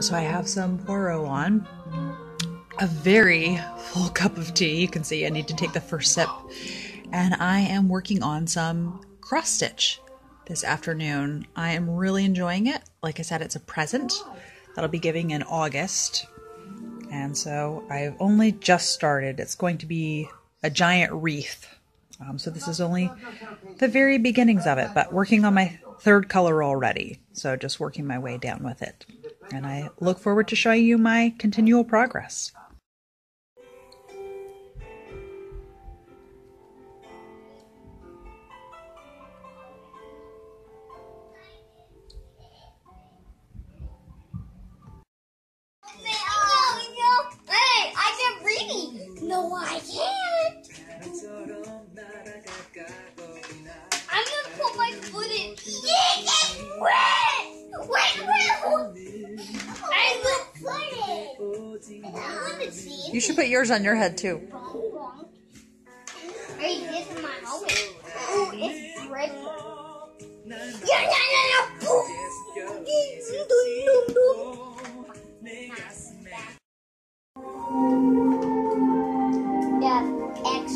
So I have some Poirot on, a very full cup of tea. You can see I need to take the first sip. And I am working on some cross stitch this afternoon. I am really enjoying it. Like I said, it's a present that I'll be giving in August. And so I've only just started. It's going to be a giant wreath. Um, so this is only the very beginnings of it, but working on my third color already. So just working my way down with it. And I look forward to showing you my continual progress. Should put yours on your head too. Hey, this is my helmet. Oh, it's red. Yeah, yeah, yeah, yeah. X.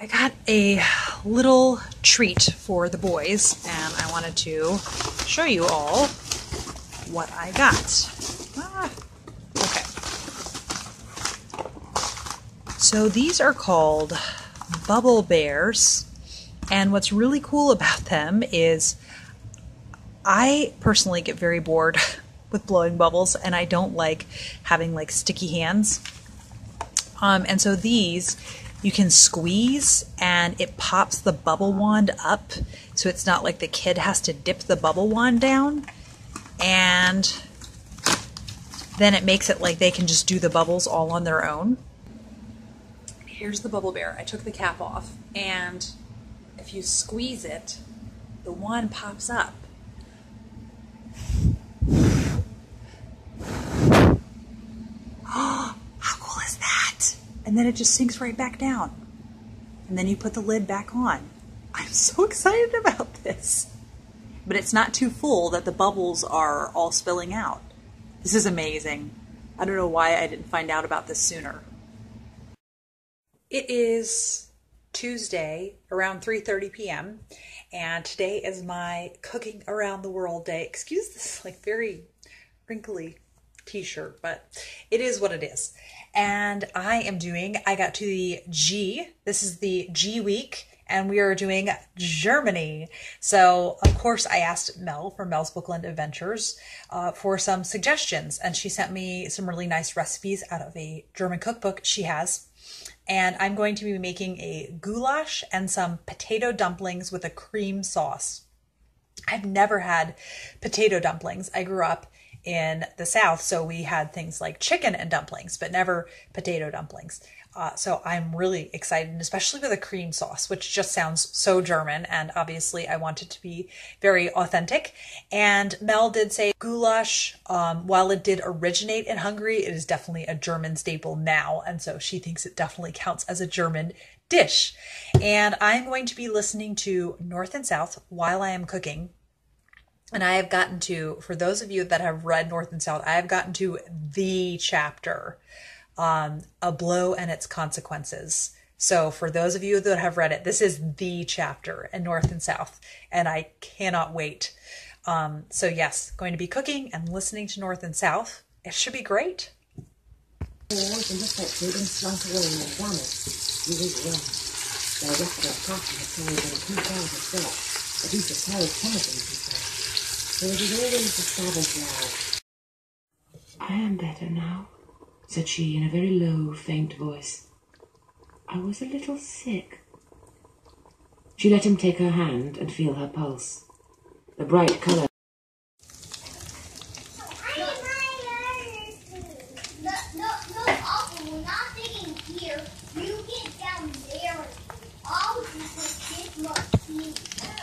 I got a little treat for the boys, and I wanted to show you all what I got. Ah, okay. So these are called Bubble Bears, and what's really cool about them is I personally get very bored with blowing bubbles, and I don't like having like sticky hands. Um, and so these you can squeeze and it pops the bubble wand up so it's not like the kid has to dip the bubble wand down and then it makes it like they can just do the bubbles all on their own. Here's the bubble bear. I took the cap off and if you squeeze it, the wand pops up. How cool is that? And then it just sinks right back down. And then you put the lid back on. I'm so excited about this. But it's not too full that the bubbles are all spilling out. This is amazing. I don't know why I didn't find out about this sooner. It is Tuesday around 3:30 p.m. and today is my cooking around the world day. Excuse this like very wrinkly t-shirt, but it is what it is. And I am doing I got to the G. This is the G week and we are doing Germany. So, of course, I asked Mel from Mel's Bookland Adventures uh, for some suggestions, and she sent me some really nice recipes out of a German cookbook she has. And I'm going to be making a goulash and some potato dumplings with a cream sauce. I've never had potato dumplings. I grew up in the South, so we had things like chicken and dumplings, but never potato dumplings. Uh, so I'm really excited, especially with a cream sauce, which just sounds so German. And obviously, I want it to be very authentic. And Mel did say goulash, um, while it did originate in Hungary, it is definitely a German staple now. And so she thinks it definitely counts as a German dish. And I'm going to be listening to North and South while I am cooking. And I have gotten to, for those of you that have read North and South, I have gotten to the chapter um, A Blow and Its Consequences. So, for those of you that have read it, this is the chapter in North and South, and I cannot wait. Um, so, yes, going to be cooking and listening to North and South. It should be great. Was unaffected and slunk away in a vomit. He was young. Director of Party had told him two pounds of salt, but he supplied chemicals, he said. So it was always the savage. I am better now, said she in a very low, faint voice. I was a little sick. She let him take her hand and feel her pulse. The bright colour No, no, no, Uncle, we're not digging here. You get down there. I'll just get my feet.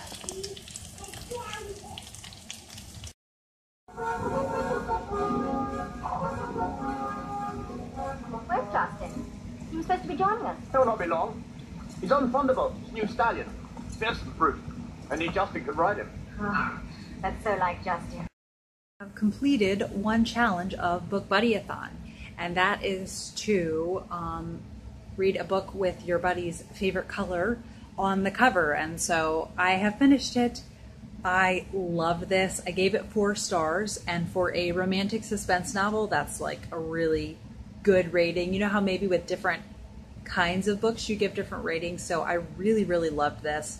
Was supposed to be joining us. It will not be long. He's on Thunderbolt, his new stallion. Fearsome brute. Only Justin could ride him. Oh, that's so like Justin. I've completed one challenge of Book Buddyathon, and that is to um, read a book with your buddy's favorite color on the cover. And so I have finished it. I love this. I gave it four stars, and for a romantic suspense novel, that's like a really good rating. You know how maybe with different kinds of books you give different ratings, so I really, really loved this.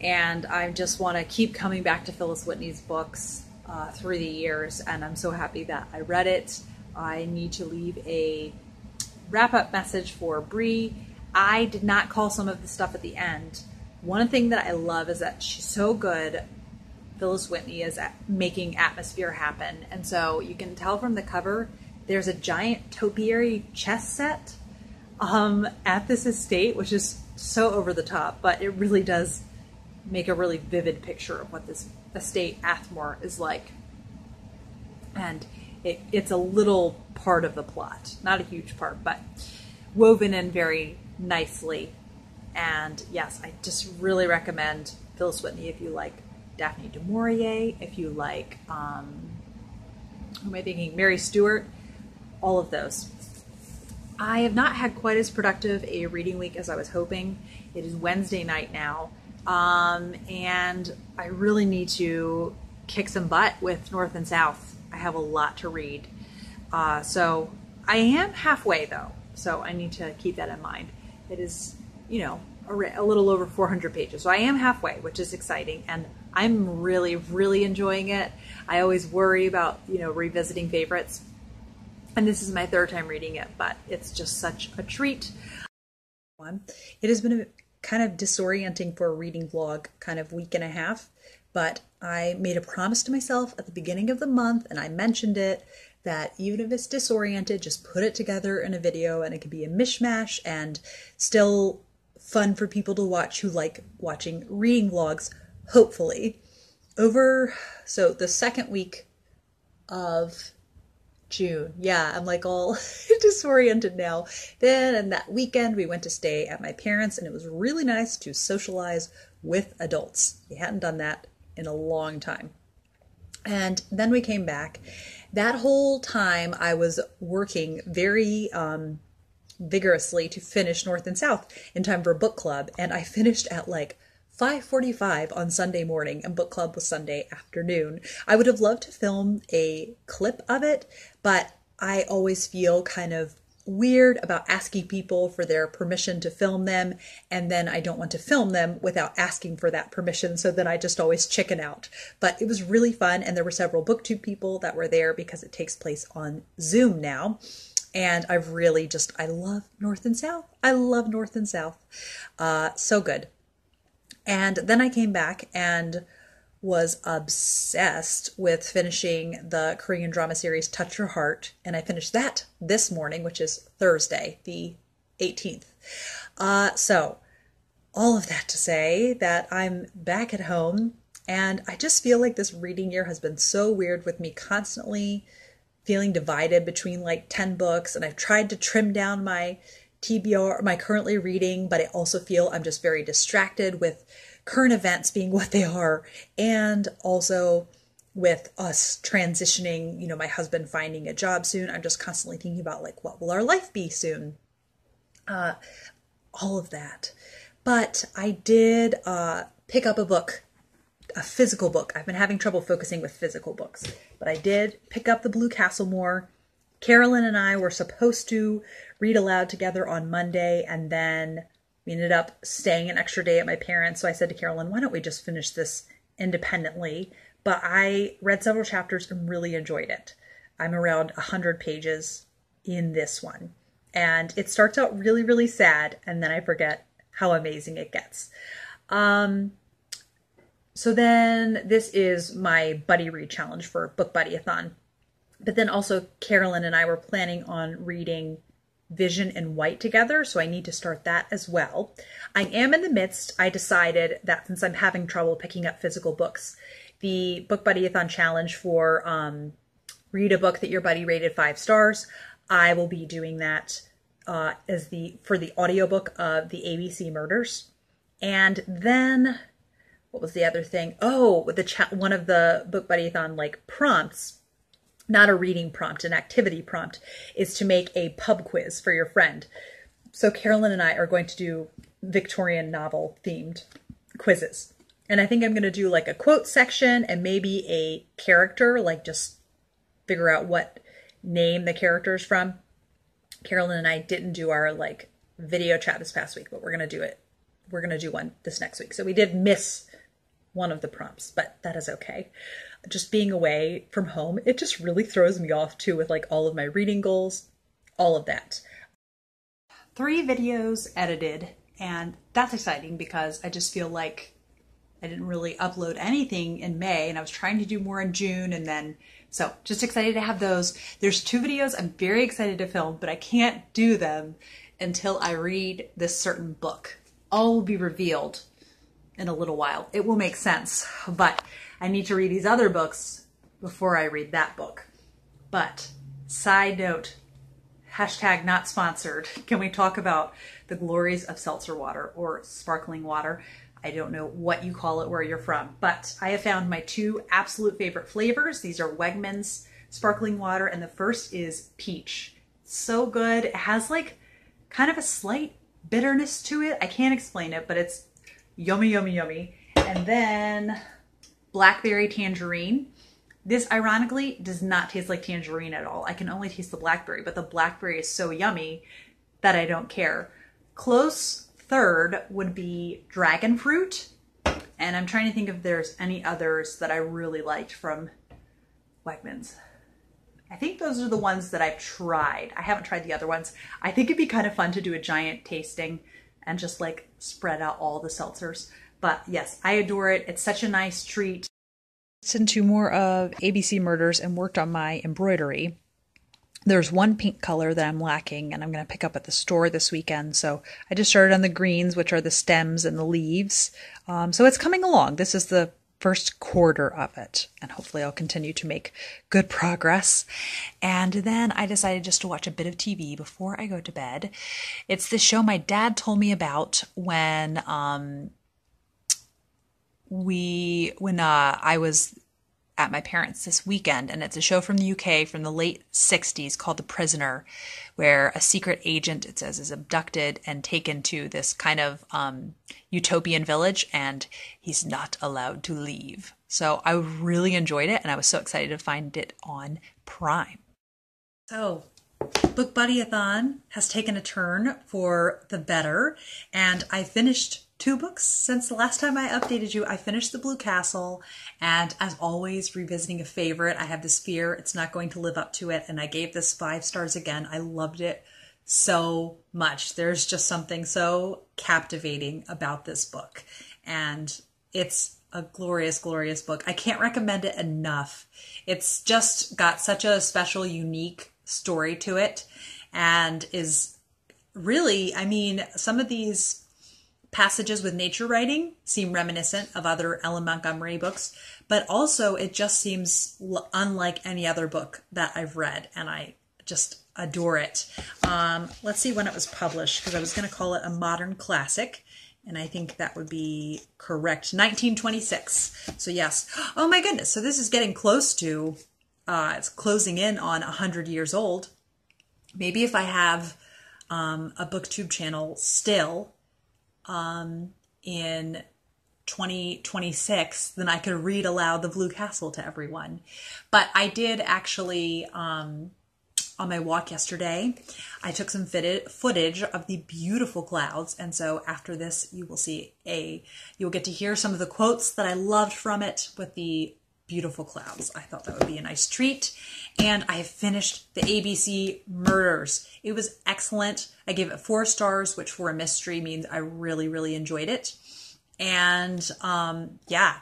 And I just want to keep coming back to Phyllis Whitney's books uh, through the years, and I'm so happy that I read it. I need to leave a wrap up message for Bree. I did not call some of the stuff at the end. One thing that I love is that she's so good. Phyllis Whitney is at making atmosphere happen. And so you can tell from the cover, there's a giant topiary chess set um, at this estate, which is so over the top, but it really does make a really vivid picture of what this estate Athmore is like. And it, it's a little part of the plot, not a huge part, but woven in very nicely. And yes, I just really recommend Phyllis Whitney if you like Daphne du Maurier, if you like, um, who am I thinking? Mary Stewart, all of those. I have not had quite as productive a reading week as I was hoping. It is Wednesday night now, um, and I really need to kick some butt with North and South. I have a lot to read. Uh, so I am halfway though, so I need to keep that in mind. It is, you know, a, a little over 400 pages. So I am halfway, which is exciting, and I'm really, really enjoying it. I always worry about, you know, revisiting favorites. And this is my third time reading it, but it's just such a treat. Um, it has been a kind of disorienting for a reading vlog kind of week and a half, but I made a promise to myself at the beginning of the month and I mentioned it that even if it's disoriented, just put it together in a video and it can be a mishmash and still fun for people to watch who like watching reading vlogs, hopefully. Over, so the second week of June. Yeah, I'm like all disoriented now. Then, and that weekend, we went to stay at my parents', and it was really nice to socialize with adults. We hadn't done that in a long time. And then we came back. That whole time, I was working very um, vigorously to finish North and South in time for book club, and I finished at like 5:45 on Sunday morning and book club was Sunday afternoon. I would have loved to film a clip of it, but I always feel kind of weird about asking people for their permission to film them and then I don't want to film them without asking for that permission so then I just always chicken out. But it was really fun and there were several booktube people that were there because it takes place on Zoom now. And I've really just I love North and South. I love North and South. Uh so good. And then I came back and was obsessed with finishing the Korean drama series Touch Your Heart. And I finished that this morning, which is Thursday, the 18th. Uh, so, all of that to say that I'm back at home and I just feel like this reading year has been so weird with me constantly feeling divided between like 10 books. And I've tried to trim down my TBR, my currently reading, but I also feel I'm just very distracted with current events being what they are, and also with us transitioning, you know, my husband finding a job soon. I'm just constantly thinking about like, what will our life be soon? Uh, all of that. But I did uh, pick up a book, a physical book. I've been having trouble focusing with physical books, but I did pick up the Blue Castlemore. Carolyn and I were supposed to read aloud together on Monday, and then we ended up staying an extra day at my parents. So I said to Carolyn, why don't we just finish this independently? But I read several chapters and really enjoyed it. I'm around 100 pages in this one. And it starts out really, really sad, and then I forget how amazing it gets. Um, so then this is my buddy read challenge for Book Buddyathon. But then also Carolyn and I were planning on reading Vision and White together, so I need to start that as well. I am in the midst. I decided that since I'm having trouble picking up physical books, the Book Buddyathon challenge for um, read a book that your buddy rated five stars, I will be doing that uh, as the for the audiobook of the ABC murders. And then what was the other thing? Oh, the chat one of the book buddy-a-thon like prompts, not a reading prompt, an activity prompt, is to make a pub quiz for your friend. So Carolyn and I are going to do Victorian novel themed quizzes. And I think I'm going to do like a quote section and maybe a character, like just figure out what name the character is from. Carolyn and I didn't do our like video chat this past week, but we're going to do it. We're going to do one this next week. So we did miss one of the prompts, but that is okay. Just being away from home, it just really throws me off too with like all of my reading goals, all of that. Three videos edited, and that's exciting because I just feel like I didn't really upload anything in May and I was trying to do more in June and then so just excited to have those. There's two videos I'm very excited to film, but I can't do them until I read this certain book. All will be revealed in a little while. It will make sense, but I need to read these other books before I read that book. But side note, hashtag not sponsored. Can we talk about the glories of seltzer water or sparkling water? I don't know what you call it where you're from, but I have found my two absolute favorite flavors. These are Wegmans sparkling water, and the first is peach. So good. It has like kind of a slight bitterness to it. I can't explain it, but it's yummy, yummy, yummy. And then blackberry tangerine. This ironically does not taste like tangerine at all. I can only taste the blackberry, but the blackberry is so yummy that I don't care. Close third would be dragon fruit. And I'm trying to think if there's any others that I really liked from Wegmans. I think those are the ones that I've tried. I haven't tried the other ones. I think it'd be kind of fun to do a giant tasting and just like spread out all the seltzers. But yes, I adore it. It's such a nice treat. Listened to more of ABC Murders and worked on my embroidery there's one pink color that I'm lacking and I'm going to pick up at the store this weekend. So I just started on the greens, which are the stems and the leaves. Um, so it's coming along. This is the first quarter of it, and hopefully I'll continue to make good progress. And then I decided just to watch a bit of TV before I go to bed. It's this show my dad told me about when um, we when uh, I was at my parents this weekend, and it's a show from the UK from the late 60s called The Prisoner, where a secret agent, it says, is abducted and taken to this kind of um, utopian village, and he's not allowed to leave. So I really enjoyed it, and I was so excited to find it on Prime. So, Book Buddy-a-thon has taken a turn for the better, and I finished two books since the last time I updated you. I finished The Blue Castle, and as always, revisiting a favorite. I have this fear it's not going to live up to it, and I gave this five stars again. I loved it so much. There's just something so captivating about this book, and it's a glorious, glorious book. I can't recommend it enough. It's just got such a special, unique story to it, and is really, I mean, some of these passages with nature writing seem reminiscent of other L.M. Montgomery books, but also it just seems unlike any other book that I've read, and I just adore it. Um, let's see when it was published, because I was going to call it a modern classic, and I think that would be correct. 1926. So, yes. Oh my goodness. So, this is getting close to, uh, it's closing in on 100 years old. Maybe if I have um, a booktube channel still um, in 2026, then I could read aloud The Blue Castle to everyone. But I did actually, um, on my walk yesterday, I took some fitted, footage of the beautiful clouds. And so after this, you will see a, you'll get to hear some of the quotes that I loved from it with the beautiful clouds. I thought that would be a nice treat. And I have finished the ABC Murders. It was excellent. I gave it four stars, which for a mystery means I really, really enjoyed it. And um, yeah,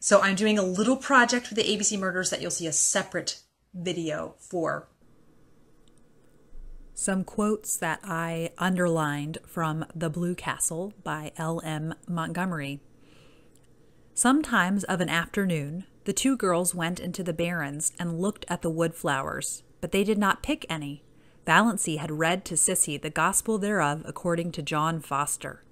so I'm doing a little project with the ABC Murders that you'll see a separate video for. Some quotes that I underlined from The Blue Castle by L.M. Montgomery. Sometimes of an afternoon, the two girls went into the barrens and looked at the wood flowers, but they did not pick any. Valancy had read to Cissy the gospel thereof according to John Foster.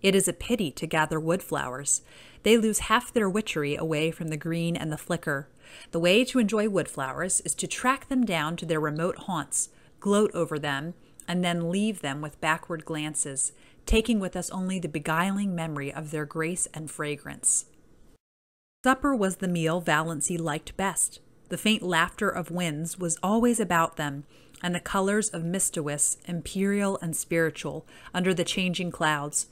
It is a pity to gather wood flowers. They lose half their witchery away from the green and the flicker. The way to enjoy wood flowers is to track them down to their remote haunts, gloat over them, and then leave them with backward glances, taking with us only the beguiling memory of their grace and fragrance. Supper was the meal Valancy liked best. The faint laughter of winds was always about them, and the colors of Mistawis, imperial and spiritual, under the changing clouds,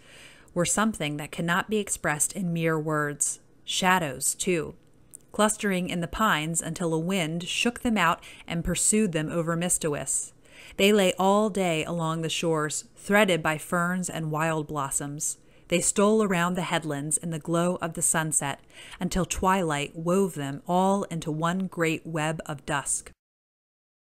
were something that cannot be expressed in mere words. Shadows, too, clustering in the pines until a wind shook them out and pursued them over Mistawis. They lay all day along the shores, threaded by ferns and wild blossoms. They stole around the headlands in the glow of the sunset until twilight wove them all into one great web of dusk.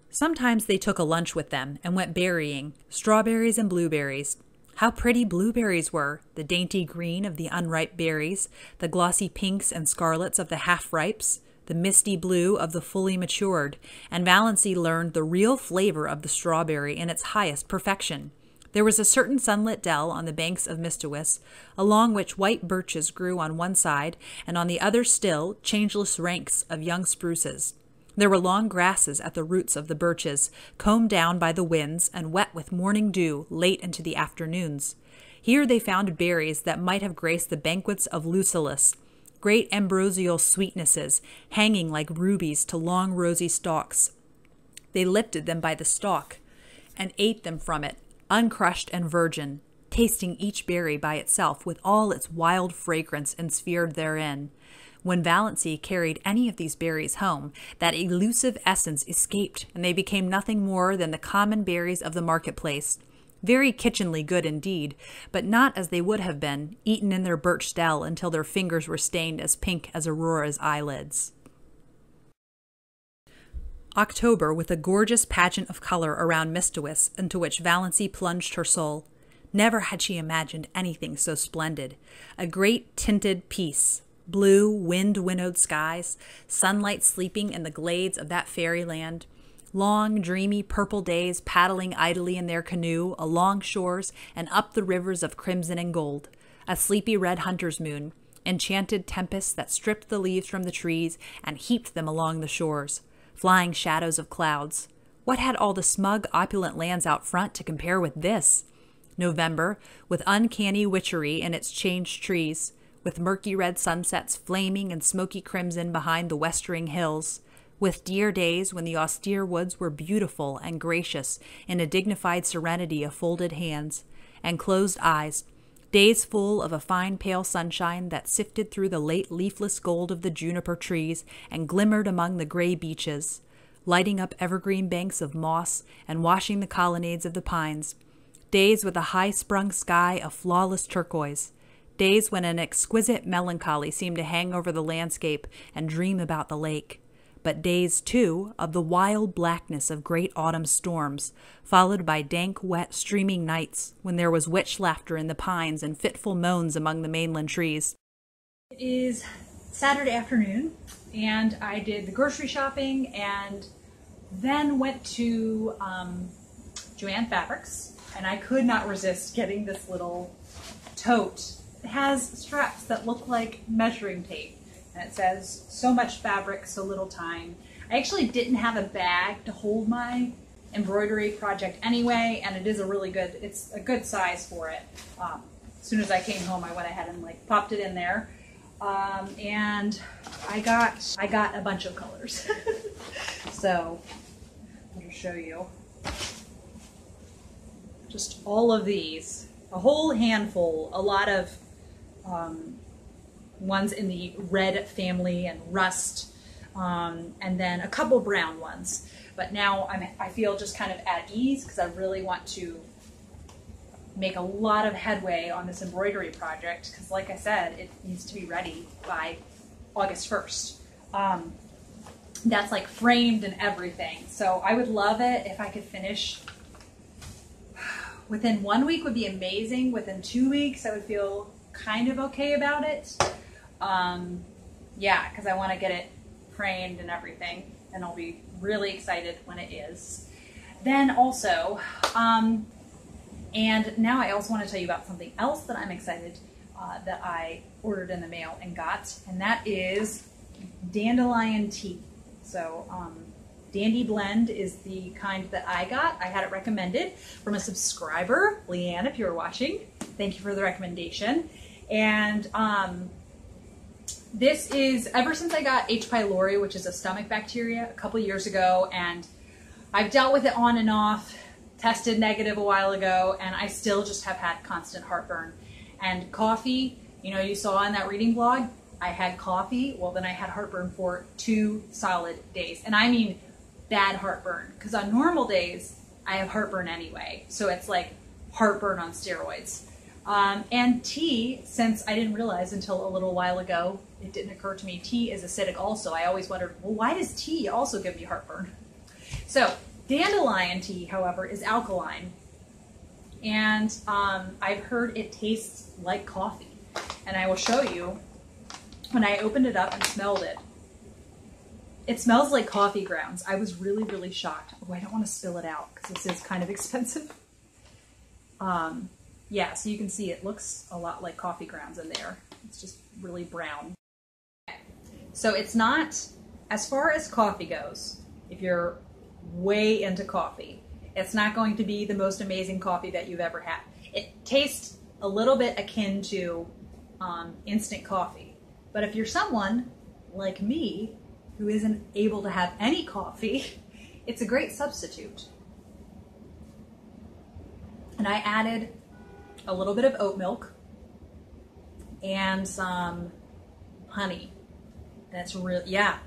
Sometimes they took a lunch with them and went berrying strawberries and blueberries. How pretty blueberries were, the dainty green of the unripe berries, the glossy pinks and scarlets of the half ripes, the misty blue of the fully matured, and Valancy learned the real flavor of the strawberry in its highest perfection. There was a certain sunlit dell on the banks of Mistawis, along which white birches grew on one side, and on the other still changeless ranks of young spruces. There were long grasses at the roots of the birches, combed down by the winds and wet with morning dew late into the afternoons. Here they found berries that might have graced the banquets of Lucullus, great ambrosial sweetnesses, hanging like rubies to long rosy stalks. They lifted them by the stalk and ate them from it, uncrushed and virgin, tasting each berry by itself with all its wild fragrance ensphered therein. When Valancy carried any of these berries home, that elusive essence escaped, and they became nothing more than the common berries of the marketplace. Very kitchenly good indeed, but not as they would have been, eaten in their birch dell until their fingers were stained as pink as Aurora's eyelids. October with a gorgeous pageant of color around Mistawis into which Valancy plunged her soul. Never had she imagined anything so splendid. A great tinted peace, blue, wind winnowed skies, sunlight sleeping in the glades of that fairyland, long, dreamy purple days paddling idly in their canoe along shores and up the rivers of crimson and gold, a sleepy red hunter's moon, enchanted tempests that stripped the leaves from the trees and heaped them along the shores flying shadows of clouds. What had all the smug, opulent lands out front to compare with this? November, with uncanny witchery in its changed trees, with murky red sunsets flaming and smoky crimson behind the westering hills, with dear days when the austere woods were beautiful and gracious in a dignified serenity of folded hands and closed eyes, days full of a fine pale sunshine that sifted through the late leafless gold of the juniper trees and glimmered among the gray beeches, lighting up evergreen banks of moss and washing the colonnades of the pines, days with a high sprung sky of flawless turquoise, days when an exquisite melancholy seemed to hang over the landscape and dream about the lake but days, too, of the wild blackness of great autumn storms, followed by dank, wet, streaming nights when there was witch laughter in the pines and fitful moans among the mainland trees. It is Saturday afternoon, and I did the grocery shopping and then went to um, Joann Fabrics, and I could not resist getting this little tote. It has straps that look like measuring tape and it says so much fabric, so little time. I actually didn't have a bag to hold my embroidery project anyway, and it is a really good, it's a good size for it. Um, as soon as I came home, I went ahead and like popped it in there. Um, and I got, I got a bunch of colors. so I'll just show you. Just all of these, a whole handful, a lot of um, ones in the red family and rust, um, and then a couple brown ones. But now I'm, I feel just kind of at ease because I really want to make a lot of headway on this embroidery project because like I said, it needs to be ready by August 1st. Um, that's like framed and everything. So I would love it if I could finish within one week would be amazing. Within two weeks, I would feel kind of okay about it. Um, yeah, because I want to get it framed and everything, and I'll be really excited when it is. then also, um, and now I also want to tell you about something else that I'm excited uh, that I ordered in the mail and got, and that is dandelion tea. So, um, Dandy Blend is the kind that I got. I had it recommended from a subscriber, Leanne, if you're watching. Thank you for the recommendation. And um, this is ever since I got H. pylori, which is a stomach bacteria, a couple years ago, and I've dealt with it on and off, tested negative a while ago, and I still just have had constant heartburn. And coffee, you know, you saw in that reading blog, I had coffee. Well, then I had heartburn for two solid days. And I mean bad heartburn, because on normal days, I have heartburn anyway. So it's like heartburn on steroids. Um, and tea, since I didn't realize until a little while ago, it didn't occur to me, tea is acidic also. I always wondered, well, why does tea also give me heartburn? So, dandelion tea, however, is alkaline. And um, I've heard it tastes like coffee. And I will show you when I opened it up and smelled it. It smells like coffee grounds. I was really, really shocked. Oh, I don't want to spill it out because this is kind of expensive. Um, yeah, so you can see it looks a lot like coffee grounds in there. It's just really brown. So it's not, as far as coffee goes, if you're way into coffee, it's not going to be the most amazing coffee that you've ever had. It tastes a little bit akin to um, instant coffee. But if you're someone like me who isn't able to have any coffee, it's a great substitute. And I added a little bit of oat milk and some honey. That's real, yeah.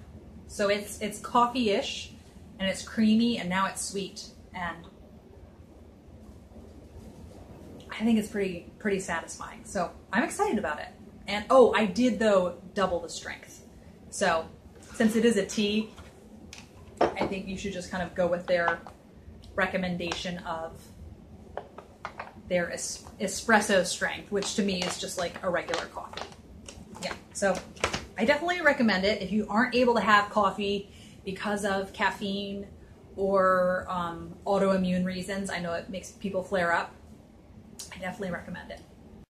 So it's it's coffee-ish, and it's creamy, and now it's sweet, and I think it's pretty pretty satisfying. So I'm excited about it. And oh, I did though double the strength. So since it is a tea, I think you should just kind of go with their recommendation of their es- espresso strength, which to me is just like a regular coffee. Yeah, so I definitely recommend it if you aren't able to have coffee because of caffeine or um, autoimmune reasons. I know it makes people flare up. I definitely recommend it.